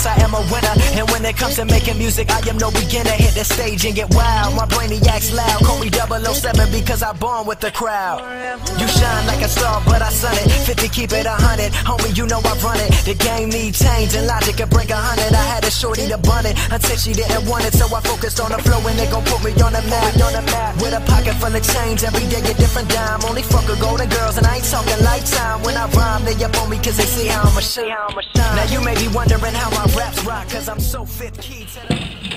yes, I am a winner. And when it comes to making music, I am no beginner. Hit the stage and get wild. My brainiac's loud. Call me 007 because I born with the crowd. You shine like a star, but I sun it. 50, keep it 100. Homie, you know I run it. The game need change and logic can break a hundred. I had a shorty to bun it until she didn't want it. So I focused on the flow and they gon' put me on the map. On the map. Pocket full of change, every day a different dime. Only fuck with golden girls and I ain't talking lifetime. When I rhyme, they up on me cause they see how I'm a shine. Now you may be wondering how my raps rock, cause I'm so fifth key to the